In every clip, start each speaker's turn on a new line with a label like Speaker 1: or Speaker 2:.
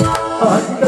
Speaker 1: Oh,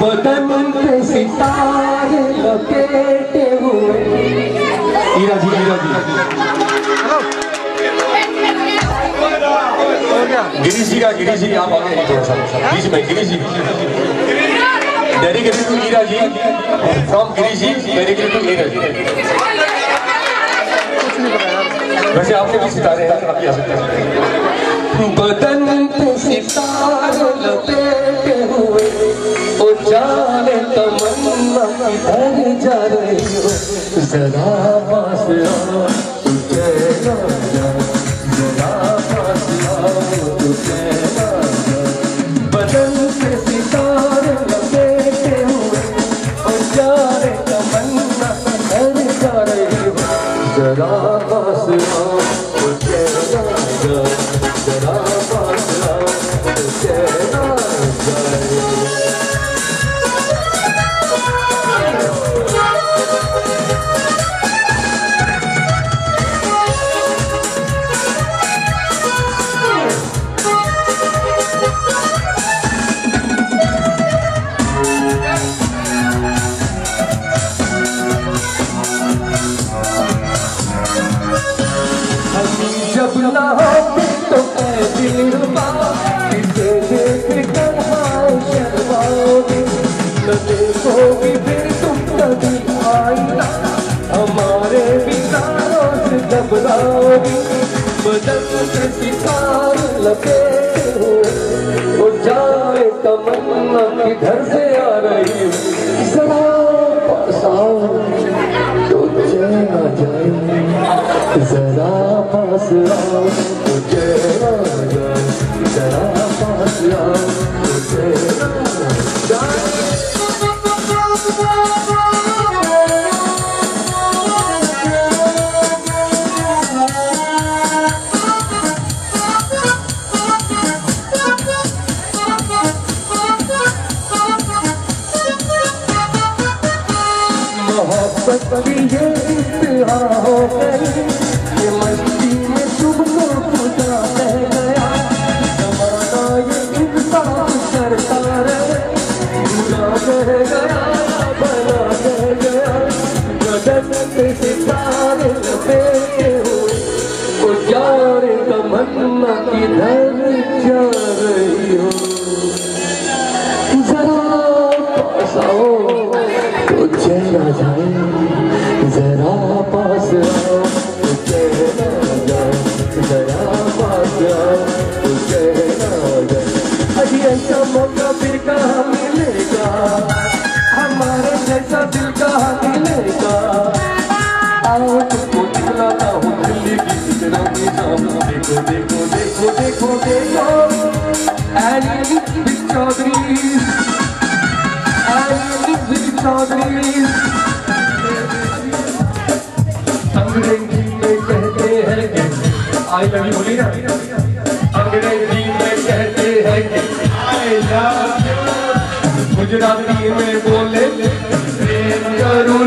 Speaker 1: बदन सितारे लपेट
Speaker 2: गिरीश जी का, गिरीश जी, आप आगे थोड़ा सा बीच Girish ji dedicated to Ira ji. From Girish ji, dedicated to Ira ji. वैसे आपने भी सितारे हैं आप आ सकते हैं।
Speaker 1: बदन पे सितारे लपेटे हुए, ओ जाने तमन्ना किधर जा रही हो। जरा feel देखोगी फिर तुम कभी आईना। हमारे विचारों से घबराओगी बदल से शिकार लपेटे हो जाए तमन्ना किधर से आ रही जरा पासाओ तो चैन आ जाए। जरा पास आओ तो चैन Sarasara गुजराती में बोले प्रेम करो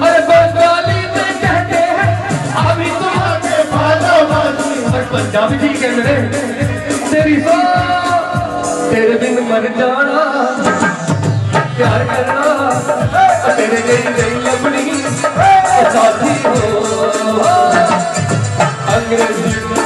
Speaker 1: अरे बंगाली में कहते हैं अभी तो आगे बाजी पंजाबी जी कह रहे तेरी तेरे बिन मर जाना प्यार करना तेरे नहीं नहीं अपनी साथी हो अंग्रेज़ी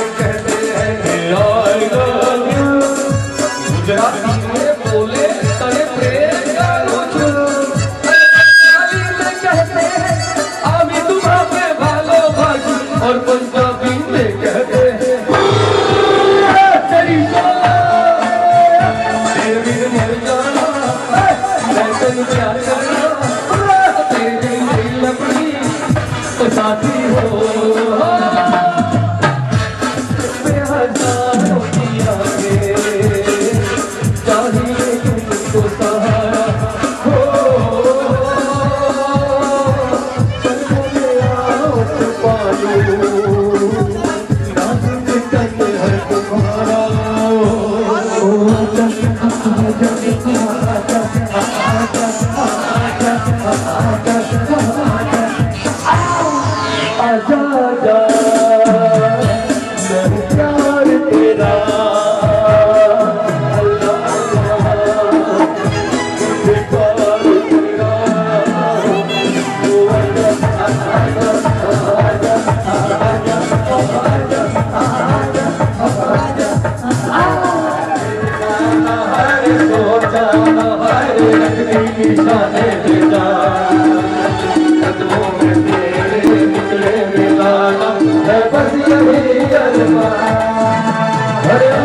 Speaker 1: Let's see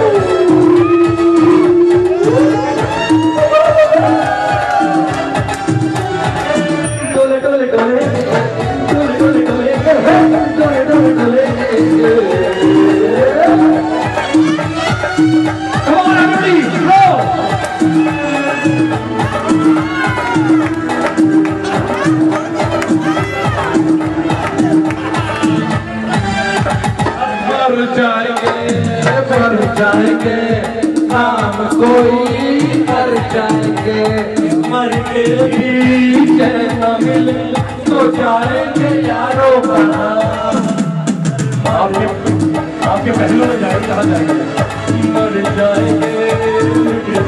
Speaker 1: the कर जाएँगे काम कोई कर जाएँगे। मर के भी चैन तो जाएँगे यारों बना। आपके आपके पहलू में जाएँगे कहाँ जाएँगे? मर जाएँगे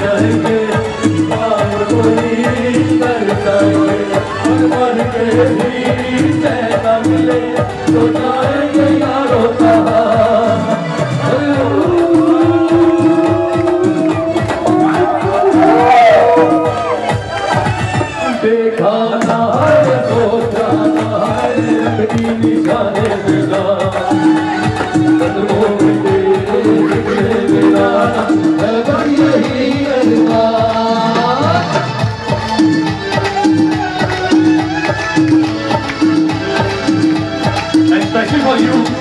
Speaker 1: जाएँगे काम कोई कर जाएँगे। मर के भी for you.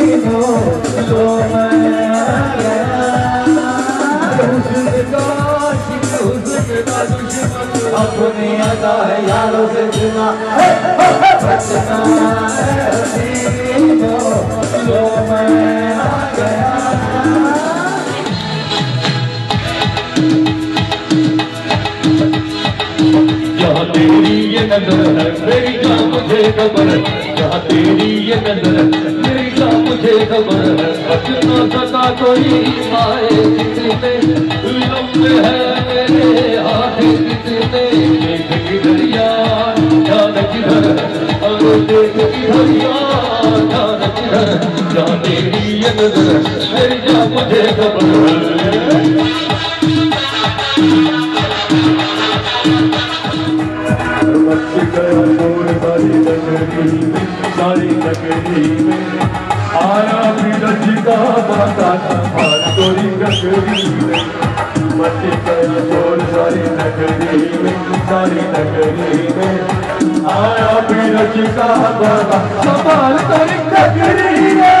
Speaker 1: अदा है यारों से जुदा बचता है हसीनों लो मैं आ गया। यहाँ तेरी ये नज़र है मेरी जान मुझे खबर है। यहाँ तेरी ये नज़र है मेरी जान मुझे खबर है। बच ना कोई आए कितने लंबे है। ये नज़र मेरी जान मुझे
Speaker 3: सारी नगरी में आया बीरज का बाता तोरी नगरी में मच गया मोर सारी नगरी में सारी नगरी में आया बीरज का बाता संभाल तोरी नगरी में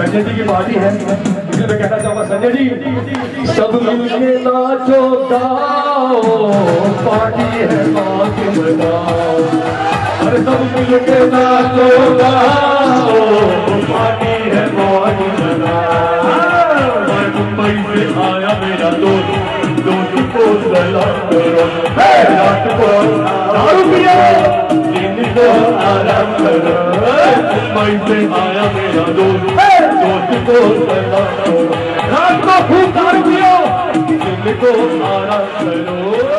Speaker 3: संजय जी की बारी है। इसलिए मैं कहना चाहूँगा संजय जी सब मिलके नाचो गाओ पार्टी है अरे सब मिलके नाचो गाओ पार्टी है बनाओ। मुंबई से आया मेरा दोस्त दोस्त को सलाम करो। रात को दारू पियो। दिन को आराम करो। मुंबई से आया मेरा दोस्त को सारा चलो रात को करो